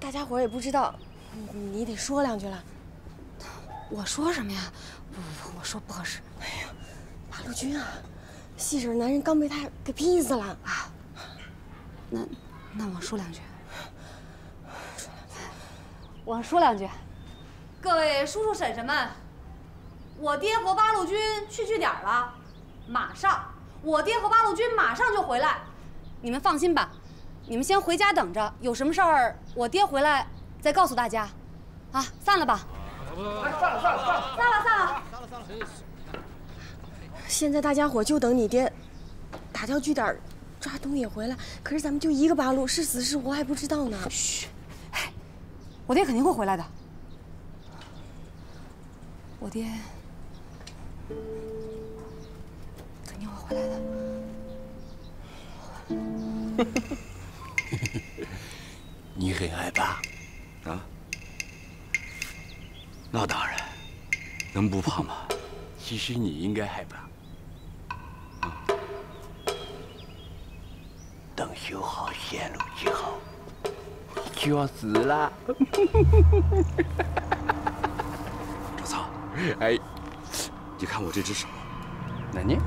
大家伙也不知道，你你得说两句了。我说什么呀？不不不，我说不合适。哎呀，八路军啊，细婶男人刚被他给劈死了啊！那那我说两句。我说两句。各位叔叔婶婶们，我爹和八路军去据点了，马上，我爹和八路军马上就回来。你们放心吧，你们先回家等着，有什么事儿我爹回来再告诉大家，啊，散了吧。散了散了散了散了，散了散了。现在大家伙就等你爹打掉据点，抓东野回来。可是咱们就一个八路，是死是活还不知道呢。嘘，我爹肯定会回来的。我爹肯定会回来的。你很害怕啊？那当然，能不怕吗？其实你应该害怕。等修好线路之后，你就要死了。老曹，哎，你看我这只手，那你？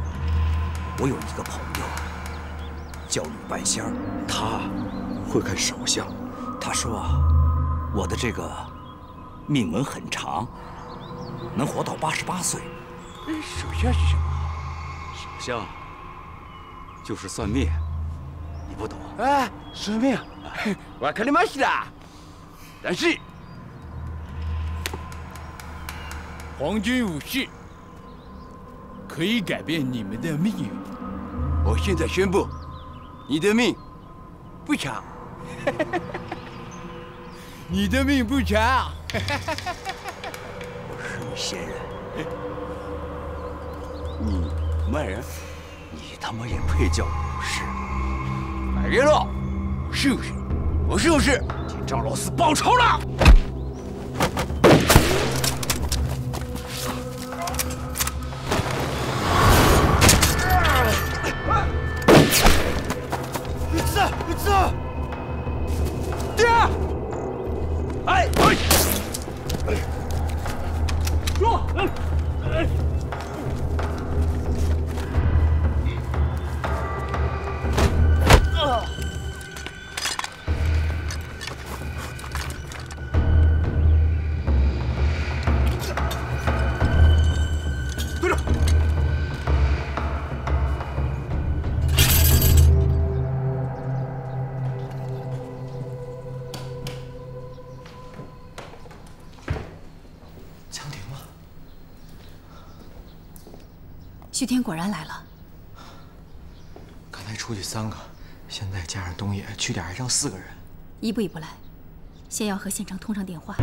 我有一个朋友叫吕半仙儿，他会看手相。他说啊，我的这个命门很长，能活到八十八岁。手相是什么？手相就是算命，你不懂？哎，算命，我看你妈是的。但是皇军武士可以改变你们的命运。我现在宣布，你的命不长。你的命不长。我是你仙人，你卖人，你他妈也配叫武士？买人了，是不是？我是不是替赵老四报仇了？天果然来了。刚才出去三个，现在加上东野，去点还剩四个人。一步一步来，先要和县城通上电话。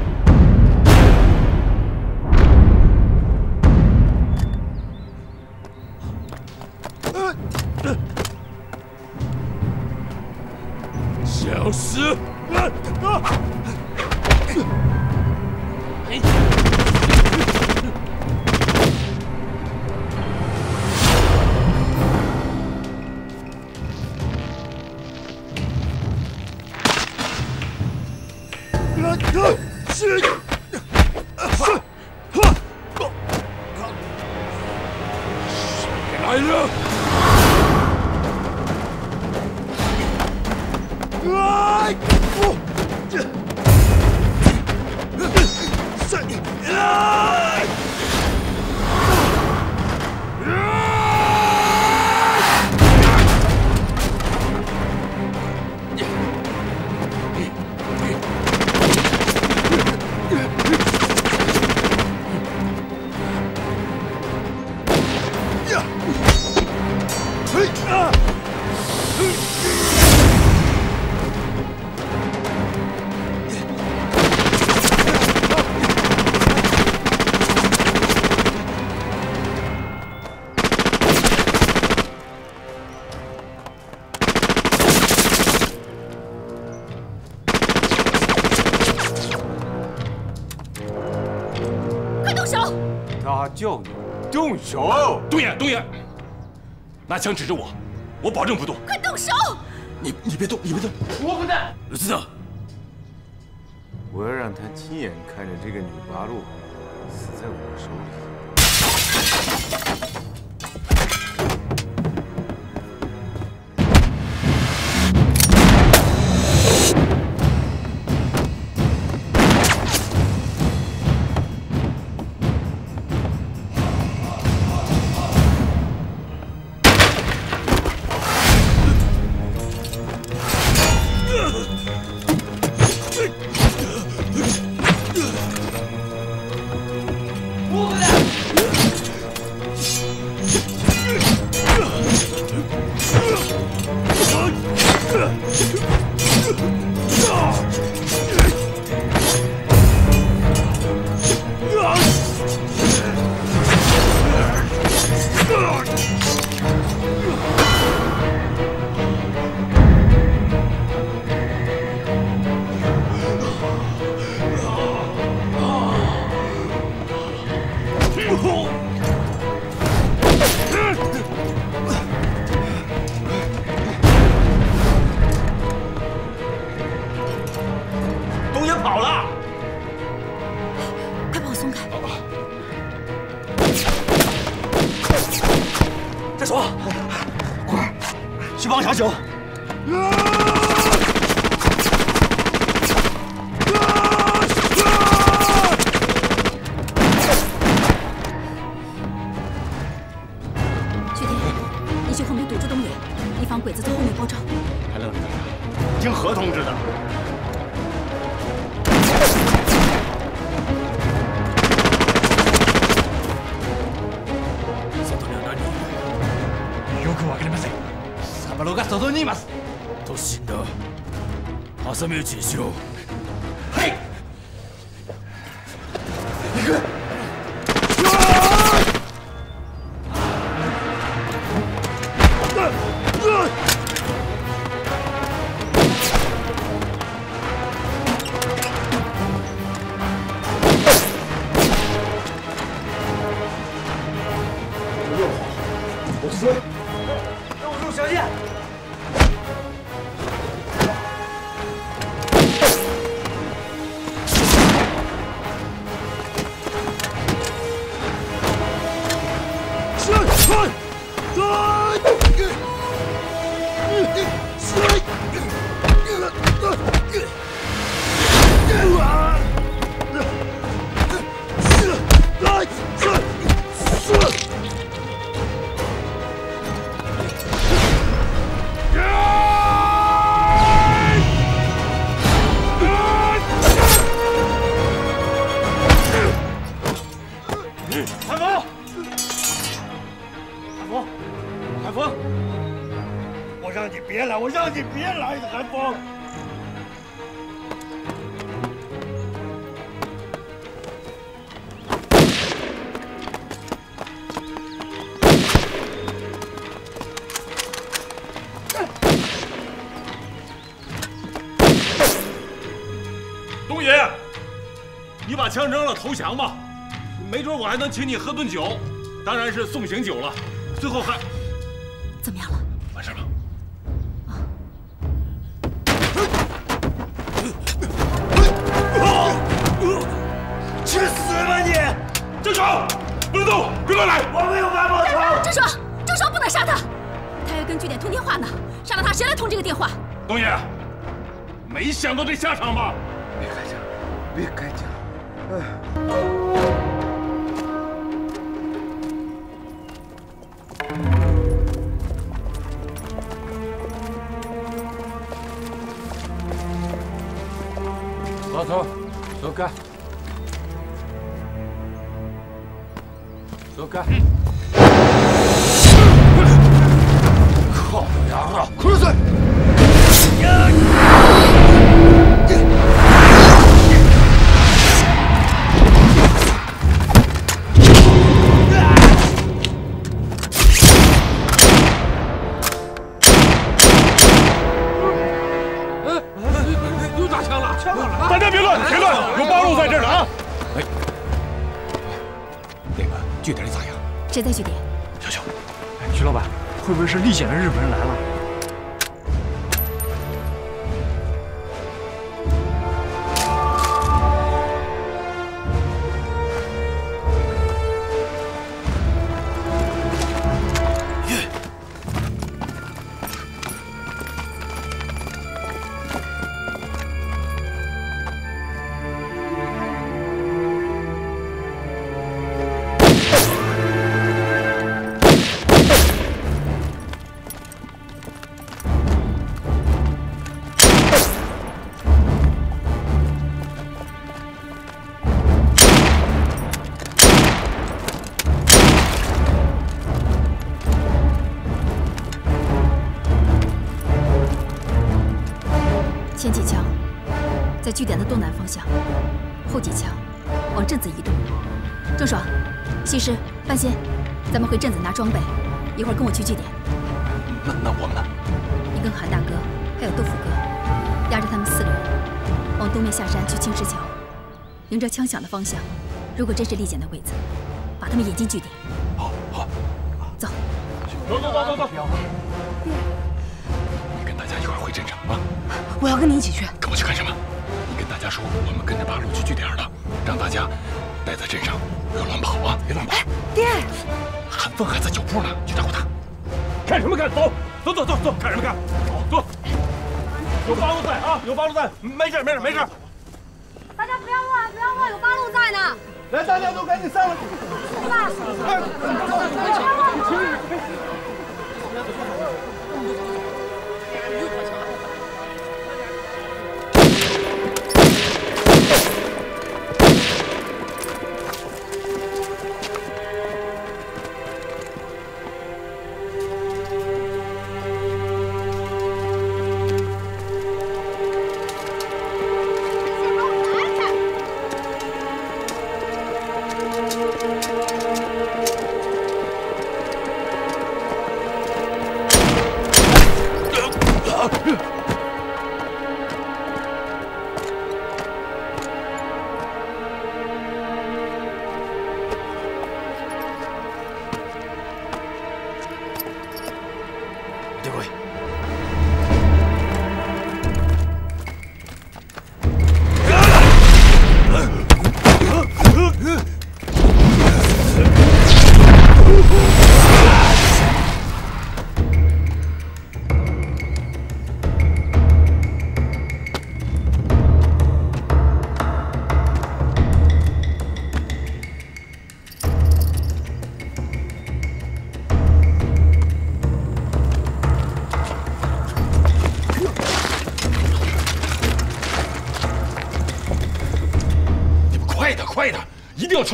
枪指着我，我保证不动。快动手！你你别动，你别动。我不在。我知道，我要让他亲眼看着这个女八路死在我手里。にいます。突進だ。挟み撃ちにしろ。投降吧，没准我还能请你喝顿酒，当然是送行酒了。最后还走开！好家伙，快点！又打施、半仙，咱们回镇子拿装备，一会儿跟我去据点。那那我们呢？你跟韩大哥还有豆腐哥，押着他们四个人往东面下山去青石桥，迎着枪响的方向，如果真是利简的鬼子，把他他们引进据点。好，好，走，走走走走走。你跟大家一块儿回镇上啊！我要跟你一起去。有八路在，没事没事没事。大家不要乱，不要乱，有八路在呢。来，大家都赶紧上来！是吧？对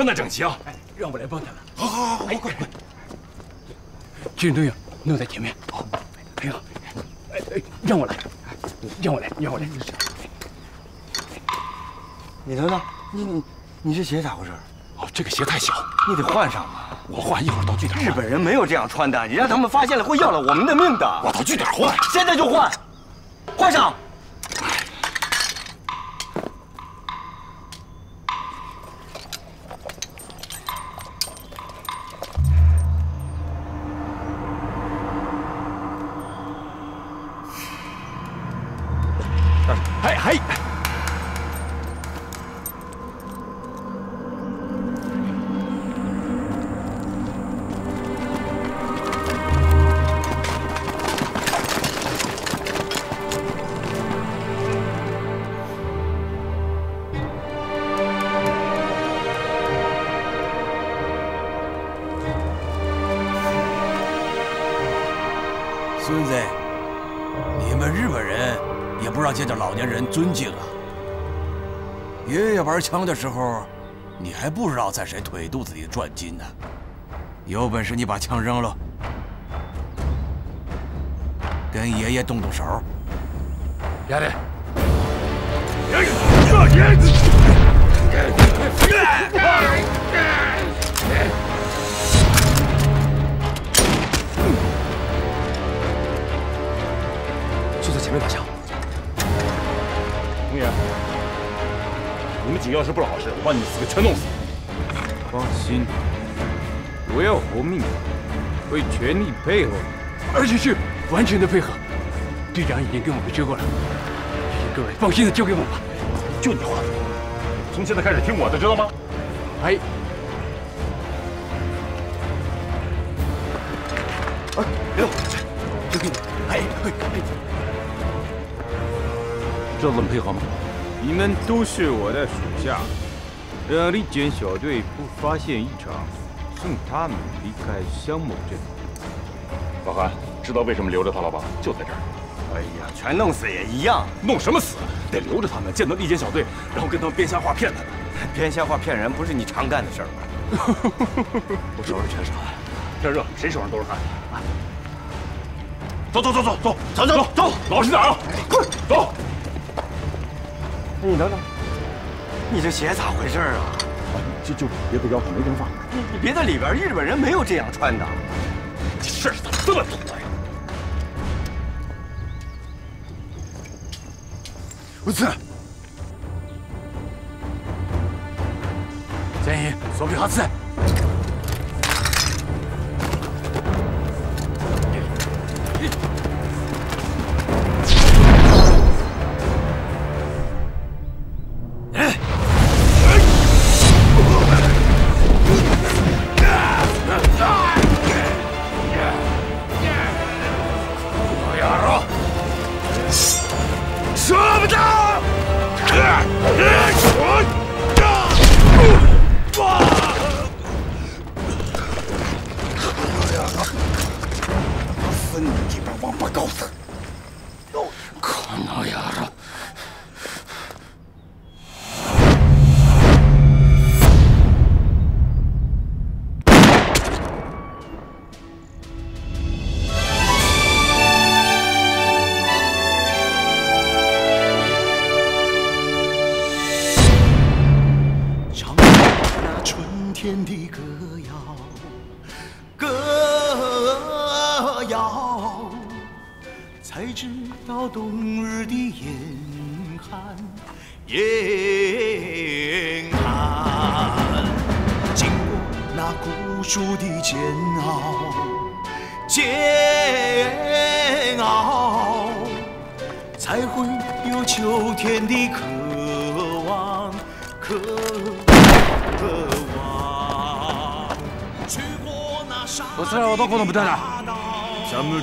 穿戴整齐啊！让我来帮他们。好好好，快快快！志愿队员弄在前面。好，哎呀。哎哎，让我来，让我来，让我来。你等等，你你你这鞋咋回事？哦，这个鞋太小，你得换上啊！我换，一会儿到据点。日本人没有这样穿的，你让他们发现了会要了我们的命的。我到据点换，现在就换，换上。老年人尊敬啊！爷爷玩枪的时候，你还不知道在谁腿肚子里转筋呢。有本事你把枪扔了，跟爷爷动动手。丫的，就在前面打枪。东爷，你们几个要是不老实，我把你们四个全弄死。放心，我要活命，会全力配合。而且是完全的配合。队长已经跟我们说过了，各位放心的交给我吧。就你话多，从现在开始听我的，知道吗？哎，哎，配合吗？你们都是我的属下，让利剑小队不发现异常，送他们离开香某镇。老韩，知道为什么留着他了吧？就在这儿。哎呀，全弄死也一样。弄什么死？得留着他们，见到利剑小队，然后跟他们编瞎话骗他们。编瞎话骗人不是你常干的事儿吗？我手上全是汗，天热，谁手上都是汗。走走走走走走走走，老实点啊！快走！你等等，你这鞋咋回事啊？就就别的腰上没地方放。你你别在里边，日本人没有这样穿的。这事儿怎么这么多呀？不是。全員装備発歌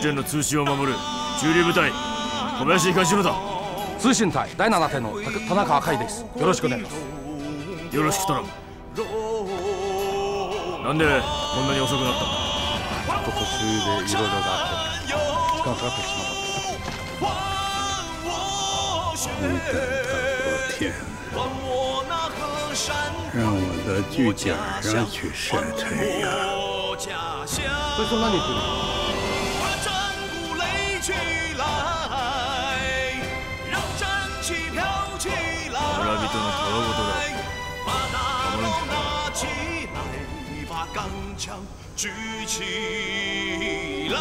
シャンムーチェンの通信を守る中流部隊小林東野だ。通信隊第7隊の田中海です。よろしくお願いします。よろしく頼む。なんでこんなに遅くなったんだちょっと途中でいろいろがあって時間かかってしまった。天，让我的巨甲上去晒太阳。钢枪举起来，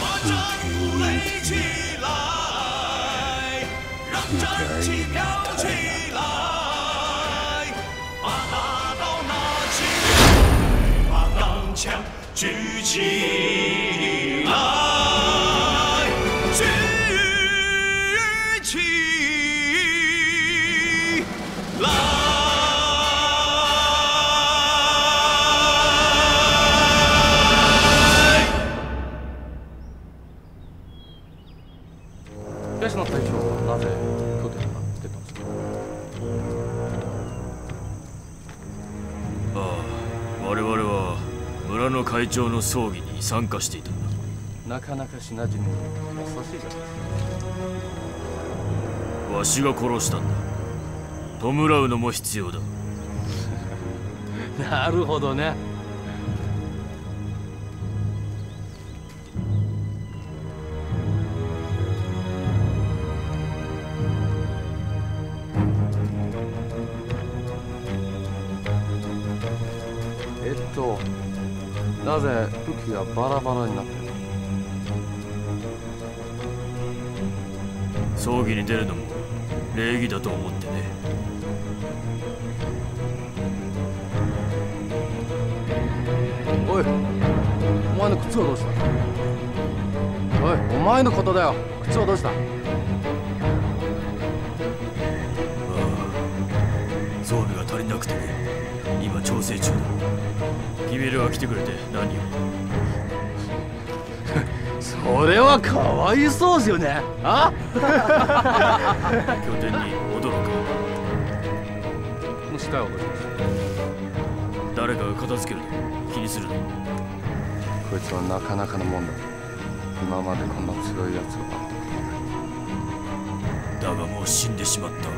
把战鼓擂起来，让战旗飘起来，把大刀拿起来，把钢枪举起。村の会長の葬儀に参加していたんだ。なかなかしなじみに優しいじゃないですか。わしが殺したんだ。弔うのも必要だ。なるほどねぜ武器がバラバラになってる。葬儀に出るのも礼儀だと思ってね。おいお前の靴はどうした？おいお前のことだよ。靴はどうした？装備が足りなくてね。今調整中だ。キメルが来てくれて何よそれはかわいそうですよね。あ？拠点に戻ろうか。この死体はどうしました誰かが片付ける気にするなこいつはなかなかのもんだ。今までこんな強いやつがだがもう死んでしまった。よ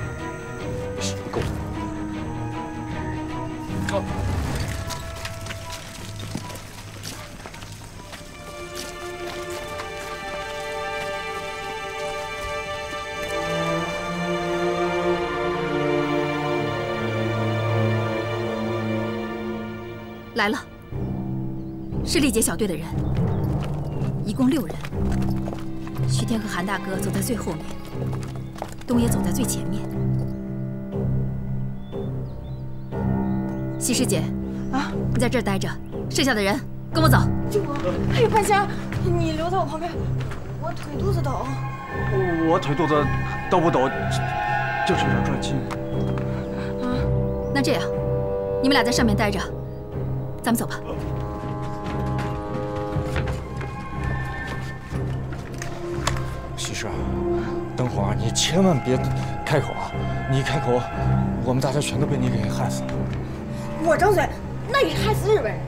し行こう。来是丽姐小队的人，一共六人。徐天和韩大哥走在最后面，东野走在最前面。西师姐，啊，你在这儿待着，剩下的人跟我走。救我！哎呦，半仙，你留在我旁边，我腿肚子抖。我腿肚子抖不抖，就是有点转筋。那这样，你们俩在上面待着，咱们走吧。千万别开口啊！你一开口，我们大家全都被你给害死了。我张嘴，那也害死日本人。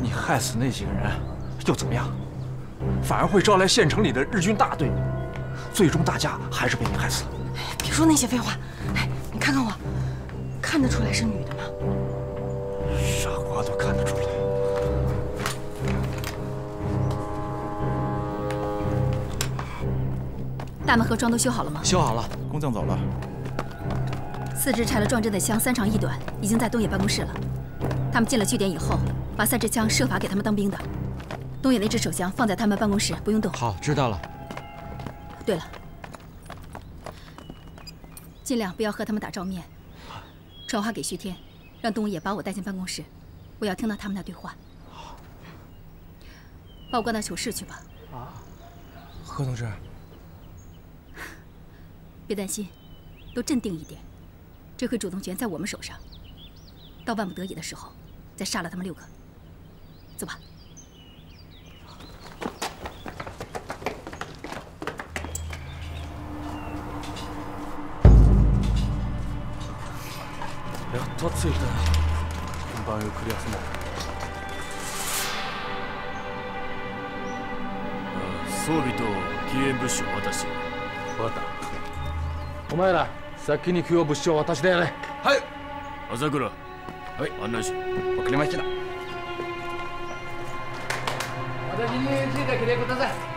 你害死那几个人又怎么样？反而会招来县城里的日军大队，最终大家还是被你害死了。别说那些废话，哎，你看看我，看得出来是女的吗？大门和桩都修好了吗？修好了，工匠走了。四支拆了撞针的枪，三长一短，已经在东野办公室了。他们进了据点以后，把三支枪设法给他们当兵的。东野那支手枪放在他们办公室，不用动。好，知道了。对了，尽量不要和他们打照面。传话给徐天，让东野把我带进办公室，我要听到他们的对话。好把我关到囚室去吧。啊，何同志，别担心，都镇定一点。这回主动权在我们手上，到万不得已的时候，再杀了他们六个。走吧。やっと着いた本番をクリアすも装備と救援物資を渡して分かった お前ら先に救護物資を渡してやれはい。朝倉。はい。案内し。ろわかりました。私についてきてください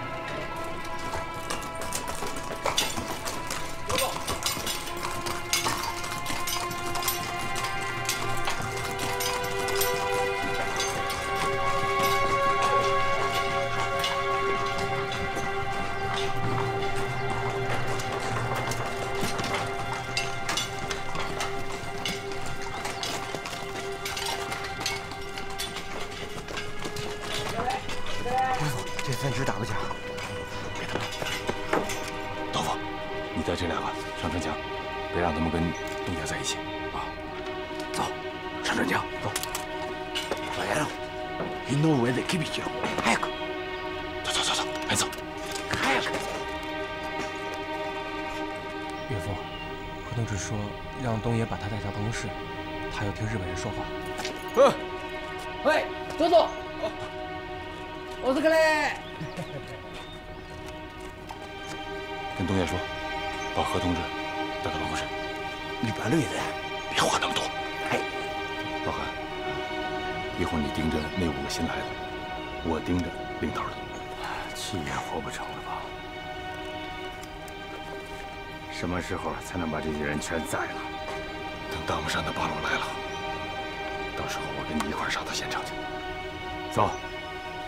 大木山的八路来了，到时候我跟你一块儿上到现场去。走。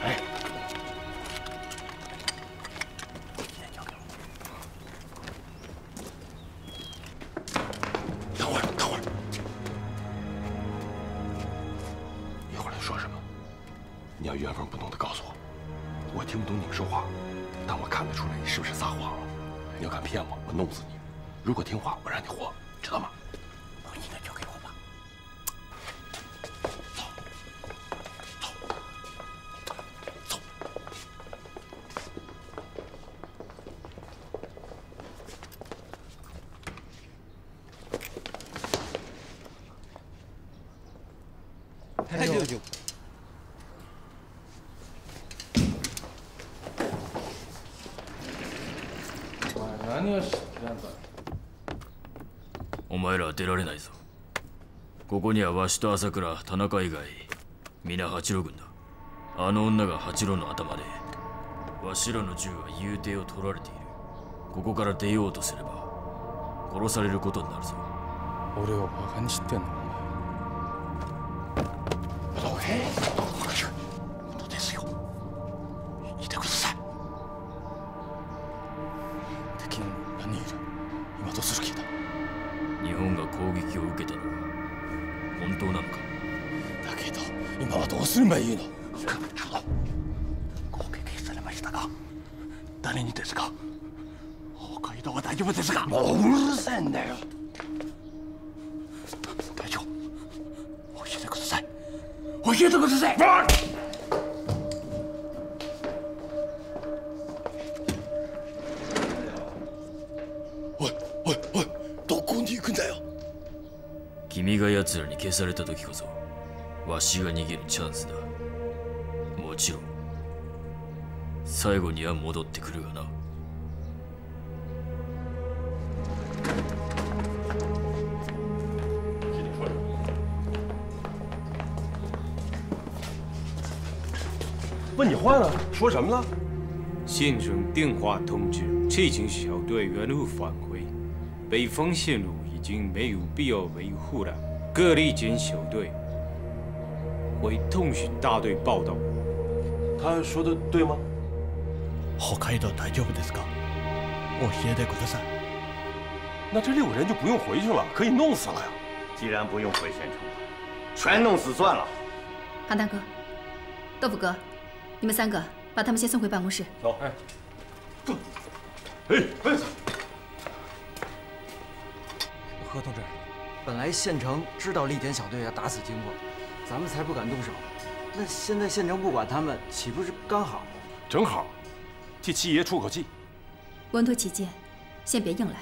哎。等会儿，等会儿，一会儿他说什么，你要原封不动的告诉我。我听不懂你们说话，但我看得出来你是不是撒谎了。你要敢骗我，我弄死你。如果听话，出られないぞ。ここにはわしと朝倉田中以外皆八郎軍だ。あの女が八郎の頭でわしらの銃は遊艇を取られている。ここから出ようとすれば殺されることになるぞ。俺をバカにしてんのどうもううるせえんだよ。隊長教えてください。教えてください。おいおいおいどこに行くんだよ。君が奴らに消された時こそわしが逃げるチャンスだ。もちろん最後には戻ってくるがな问你话呢？说什么了？先生电话通知，撤警小队原路返回，北方线路已经没有必要维护了。各立检小队 回通讯大队报道。他说的对吗？北海道大丈夫ですか？教えてください。那这六个人就不用回去了，可以弄死了呀。既然不用回县城了，全弄死算了。韩大哥，豆腐哥， 你们三个把他们先送回办公室。走，哎，走。哎哎，何同志，本来县城知道立点小队要打死经过，咱们才不敢动手。那现在县城不管他们，岂不是刚好？正好，替七爷出口气。稳妥起见，先别硬来。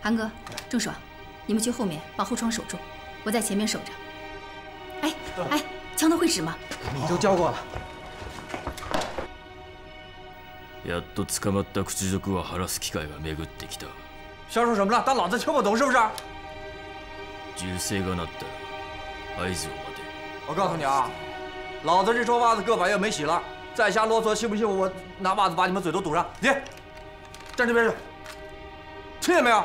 韩哥、郑爽，你们去后面把后窗守住，我在前面守着。哎哎，枪都会使吗？你都教过了。やっと捕まった屈辱を晴らす機会が巡ってきた。嚣张什么了？当老子听不懂是不是？銃声が鳴ったら合図を待て。我告诉你啊，老子这双袜子个把月没洗了，再瞎啰嗦，信不信我拿袜子把你们嘴都堵上？你站这边去，听见没有？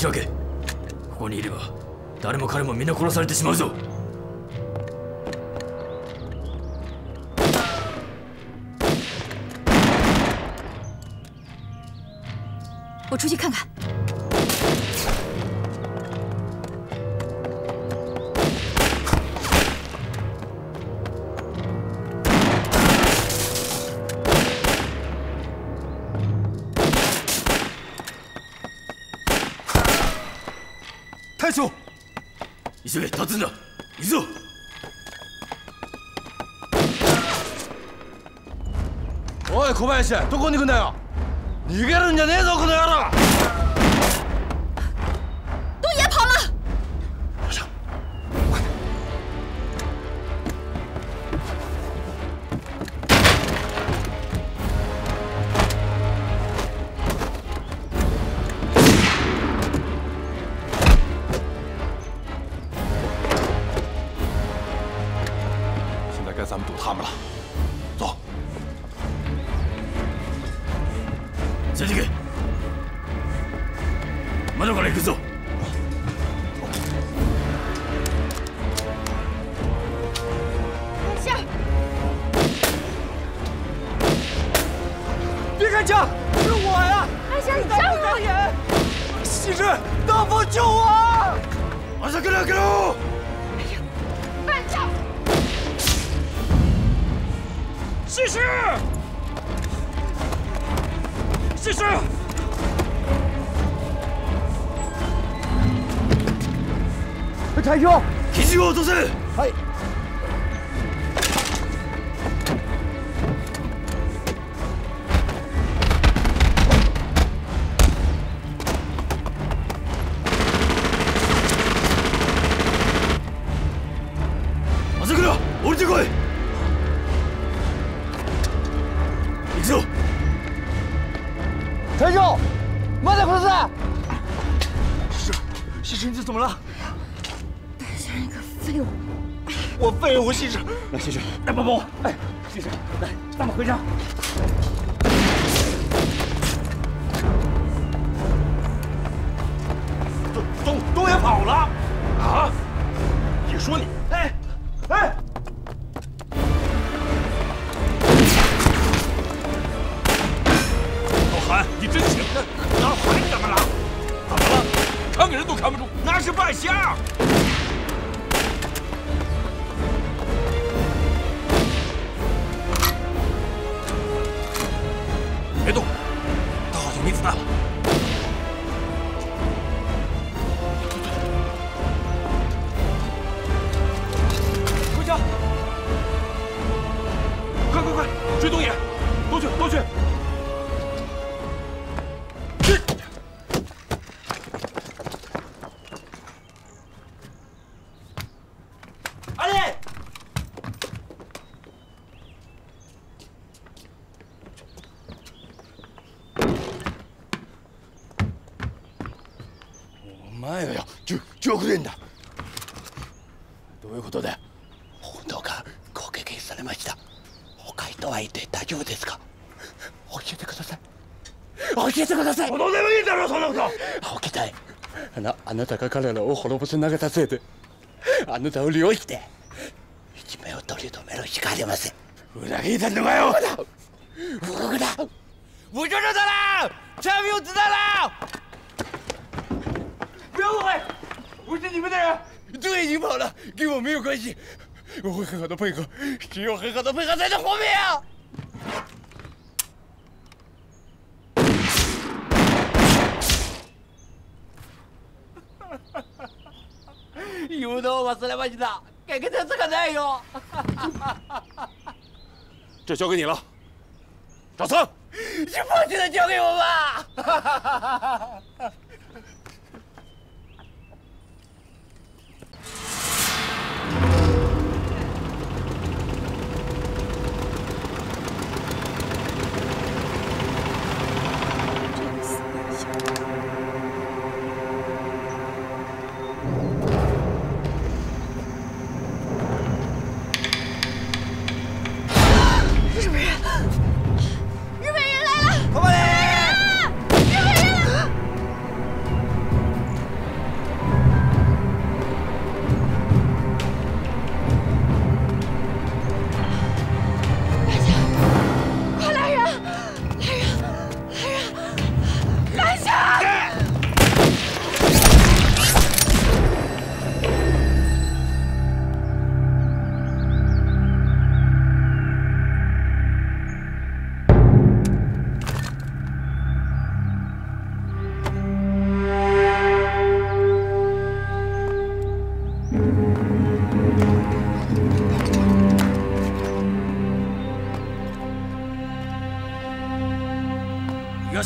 お前はもう開け。ここにいれば誰も彼も皆殺されてしまうぞ。我出去看看。急げ立つんだ。行くぞ。おい小林どこに行くんだよ逃げるんじゃねえぞこの野郎哎，不不，哎，先生，来，咱们回家。东东东也跑了啊！你说你，あなたが彼らを滅ぼせ投げたせいであなたを利用して一命を取り留めるしかありません裏切りたんのかよ不国だ我这就打了，枪没有子弹了！不要我是你们的人。队已经跑了，跟我没有关系。我会很好的配合，只有很好的配合才能活命啊！有的我忘れました。给个这个内容。这交给你了，赵三。你放心的交给我吧。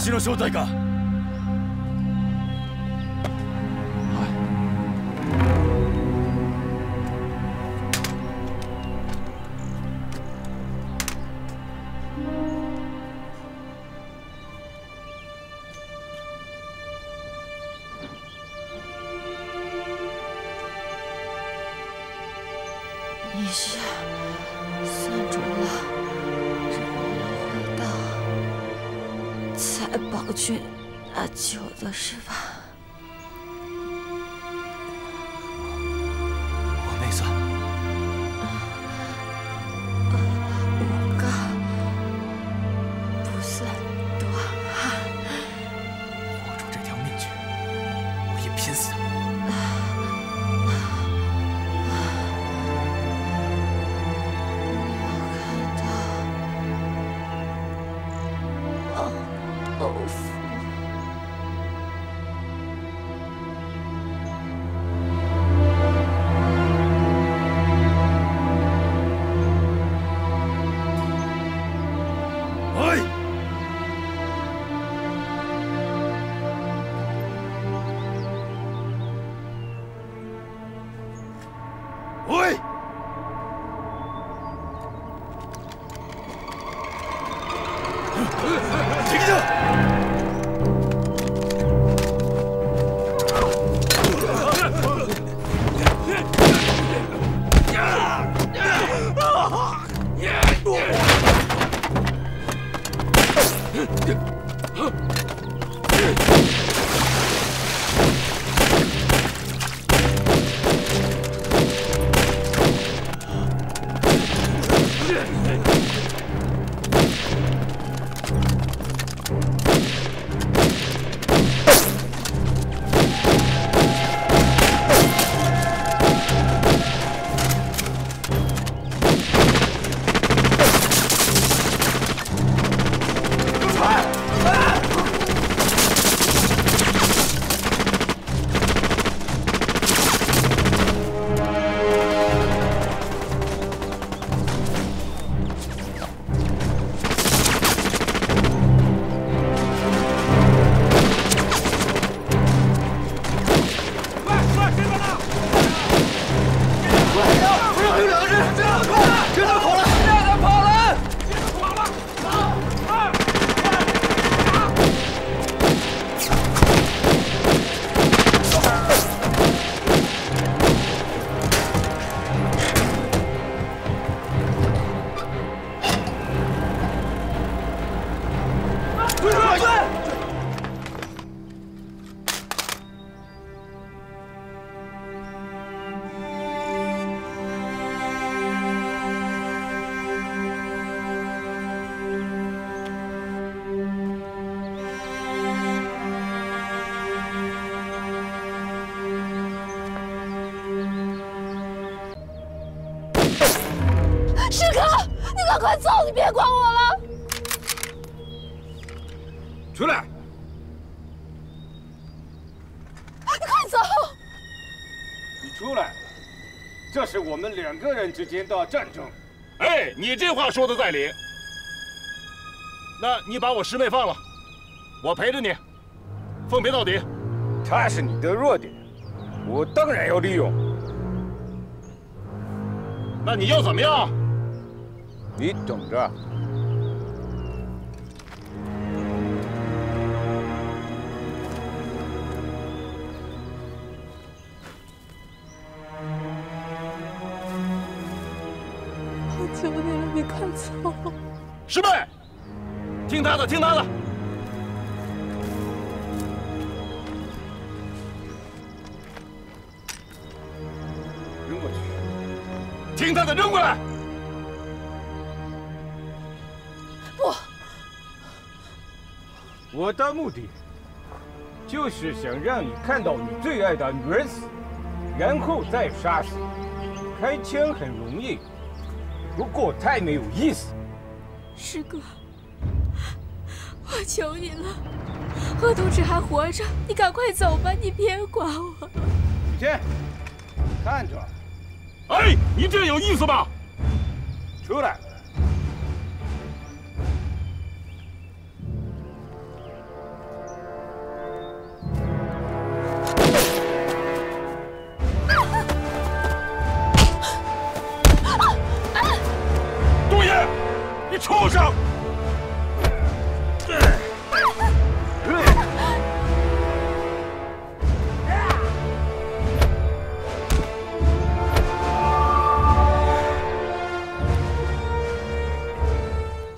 私の正体か。去拿酒的是吧快走，你别管我了。出来！你快走！你出来！这是我们两个人之间的战争。哎，你这话说的在理。那你把我师妹放了，我陪着你，奉陪到底。她是你的弱点，我当然要利用。那你要怎么样？你等着。我求你了，你快走！师妹，听他的，听他的。扔过去。听他的，扔过来。我的目的就是想让你看到你最爱的女人死，然后再杀死。开枪很容易，不过太没有意思。师哥，我求你了，何同志还活着，你赶快走吧，你别管我。雨天，看着。哎，你这有意思吧？出来！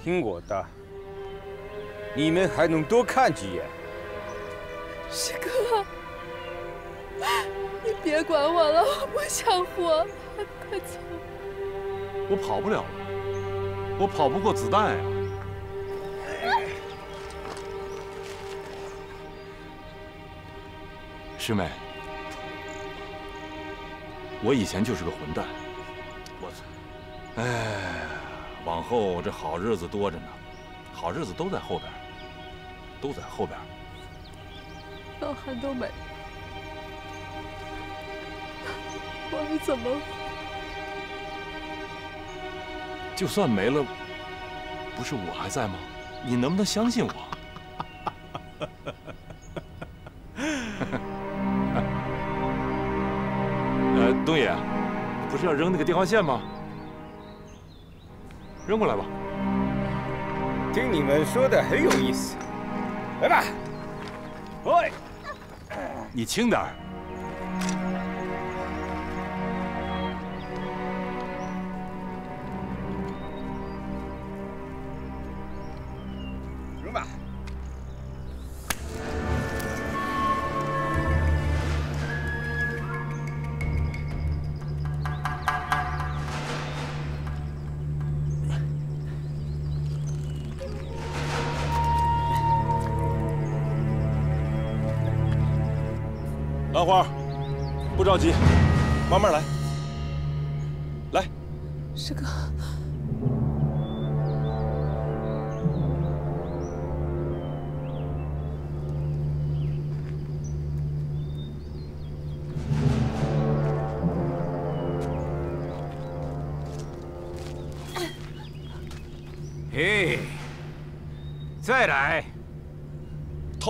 听我的，你们还能多看几眼。师哥，你别管我了，我不想活了，快走！我跑不了了，我跑不过子弹呀、师妹，我以前就是个混蛋，我操！哎，往后这好日子多着呢，好日子都在后边，都在后边。老韩都没，我还怎么？就算没了，不是我还在吗？你能不能相信我？呃，东野，不是要扔那个电话线吗？扔过来吧。听你们说的很有意思，来吧，喂，你轻点儿。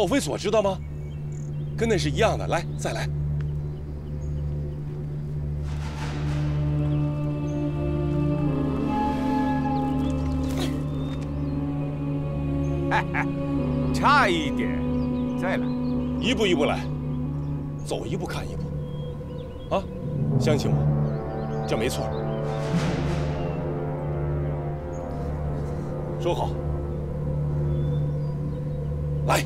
套飞索知道吗？跟那是一样的。来，再来。差一点，再来。一步一步来，走一步看一步。啊，相信我，这没错。收好。来。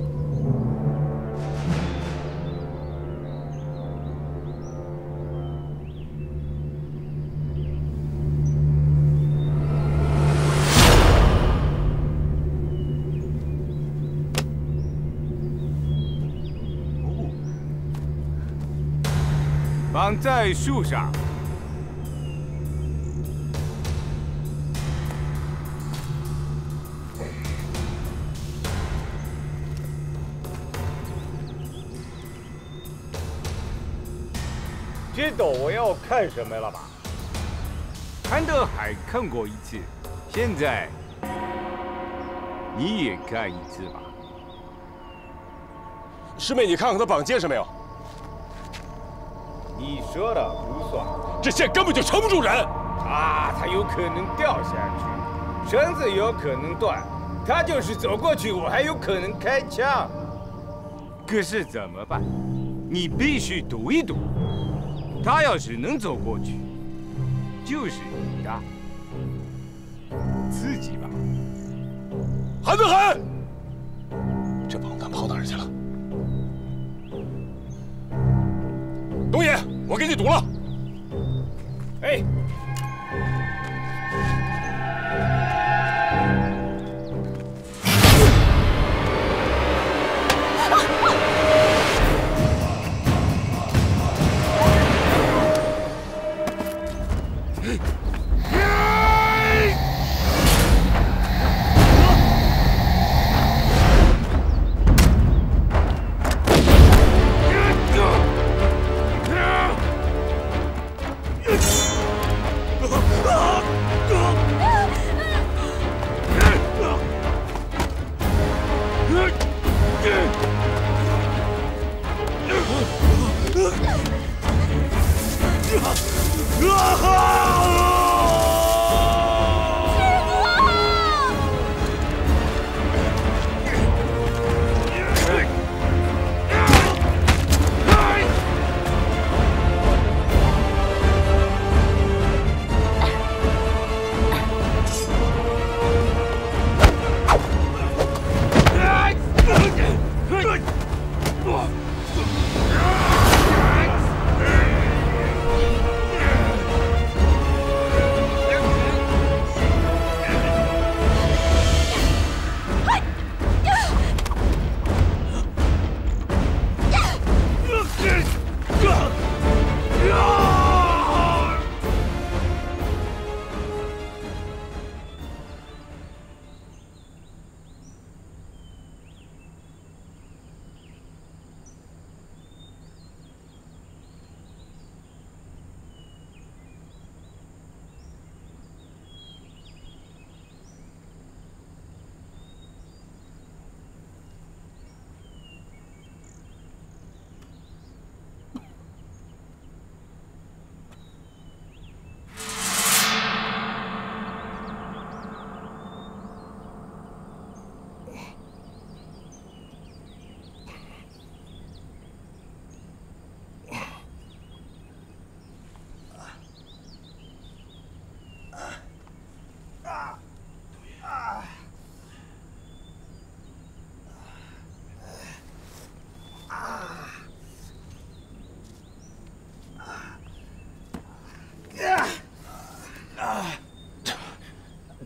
绑在树上。知道我要看什么了吧？韩德海看过一次，现在你也看一次吧。师妹，你看看他绑结实没有？你说了不算，这线根本就撑不住人。啊，他有可能掉下去，绳子有可能断，他就是走过去，我还有可能开枪。可是怎么办？你必须赌一赌，他要是能走过去，就是你的，刺激吧。韩德海，你赌了。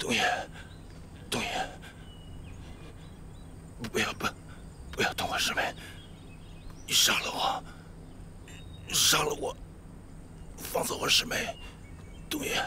东爷，东爷，不要不，不要动我师妹，你杀了我，杀了我，放走我师妹，东爷。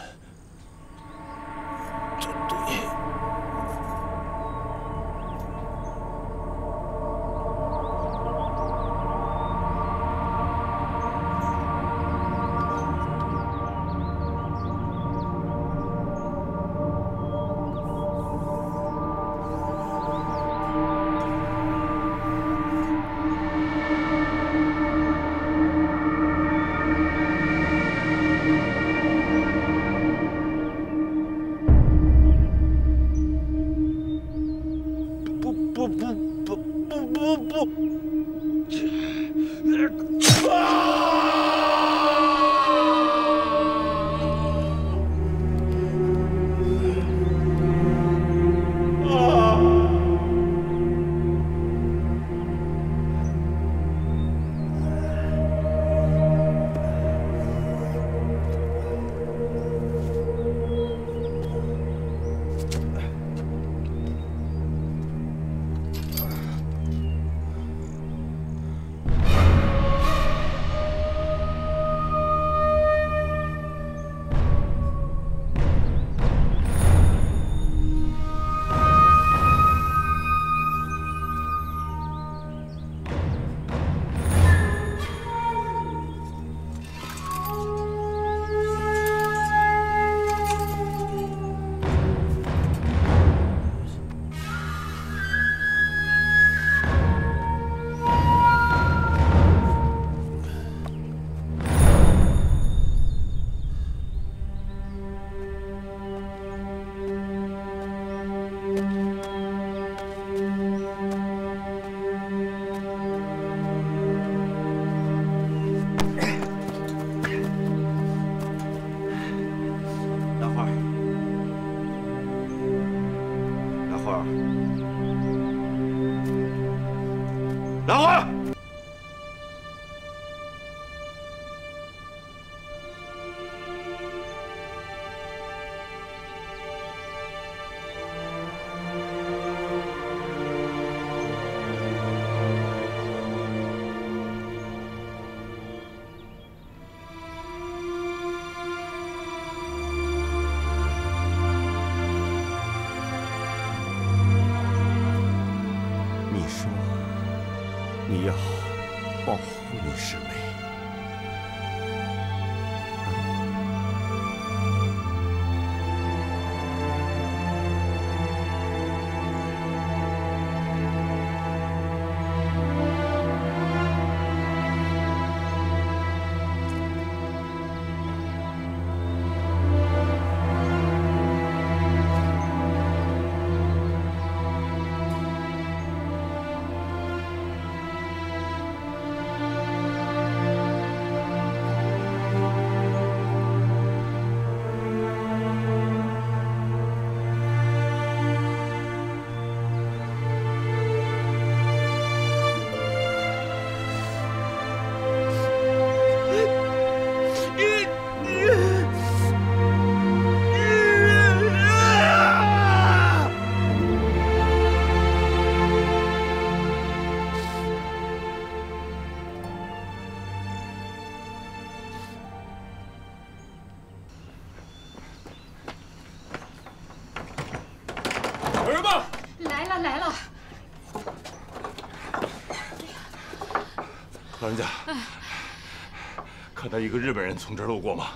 一个日本人从这儿路过吗？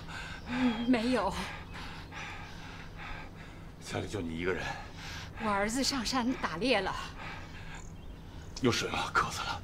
嗯没有，家里就你一个人，我儿子上山打猎了。有水吗？渴死了。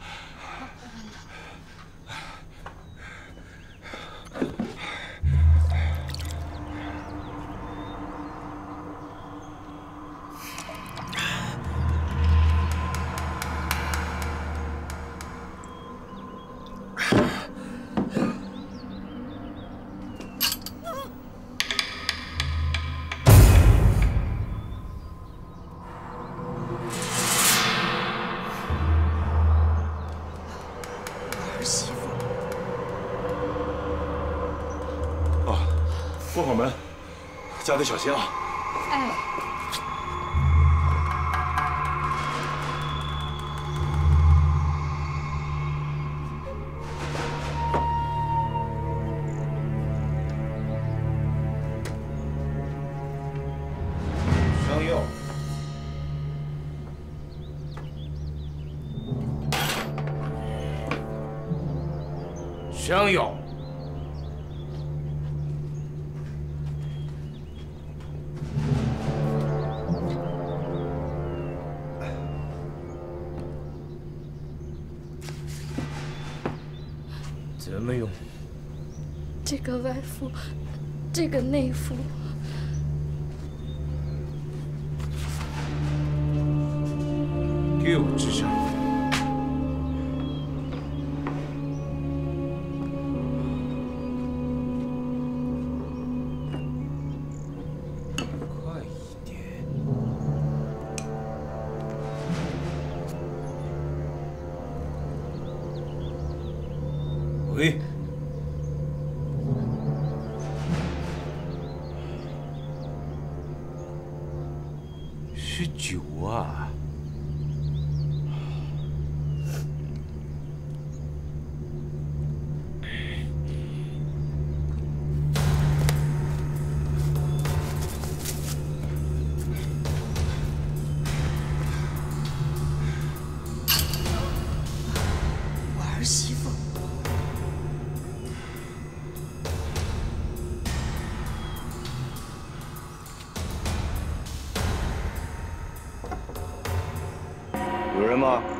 家里小心啊。这个外敷，这个内敷。吗？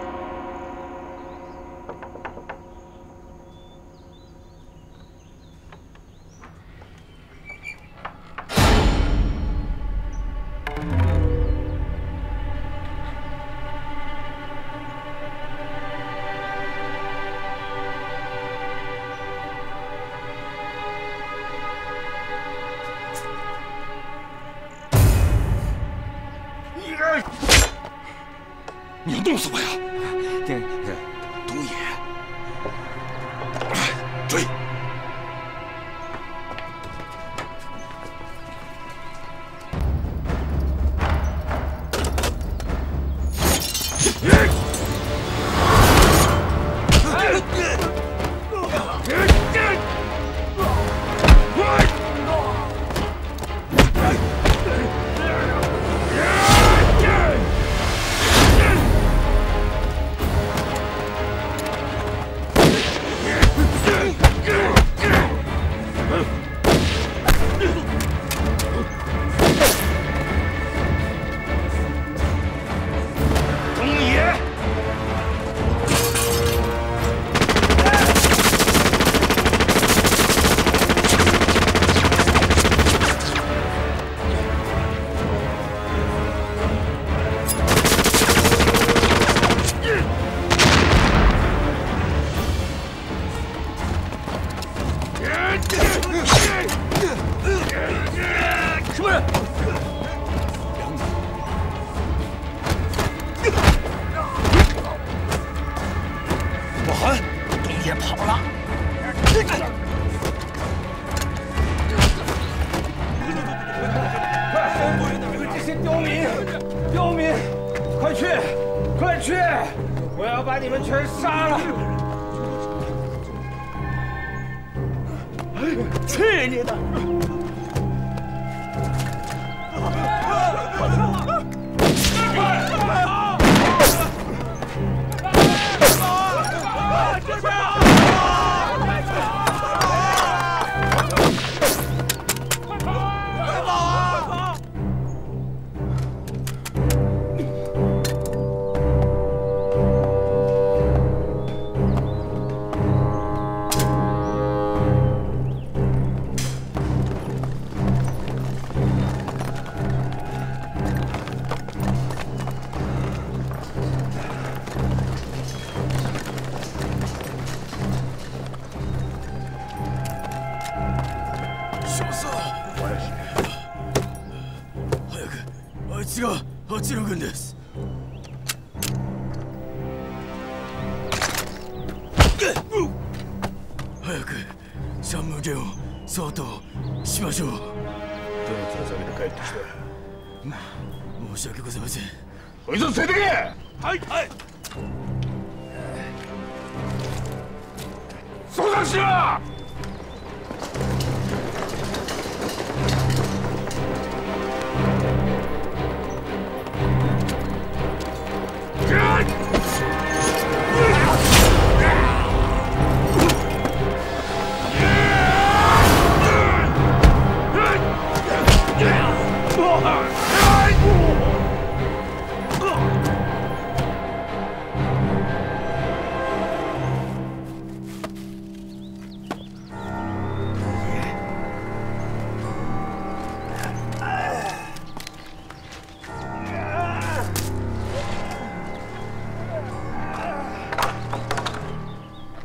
民，刁民，快去，快去！我要把你们全杀了！去你的！申し訳ございません。こいつを連れてけ！はいはい。捜索しろ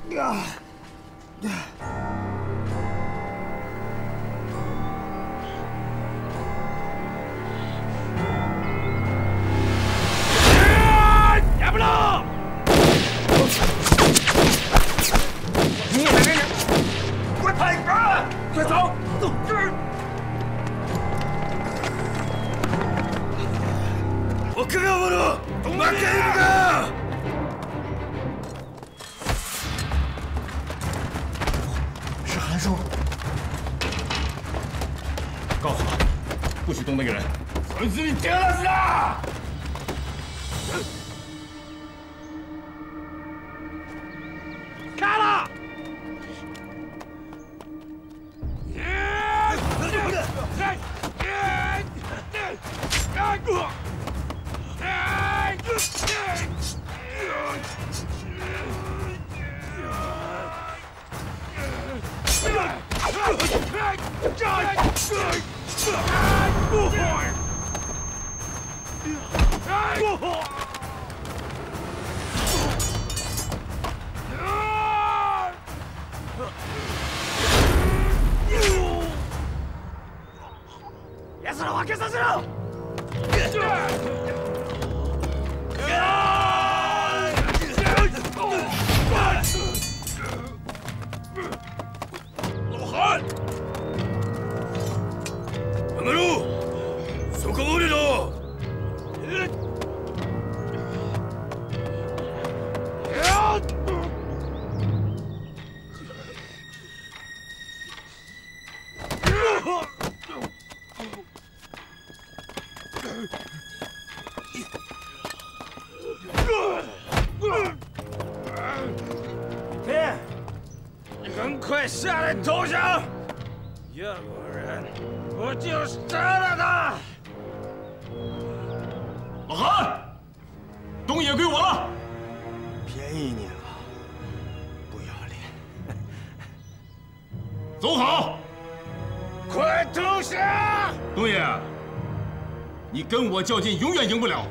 Yeah. 走好。快投降。东爷你跟我较劲永远赢不了。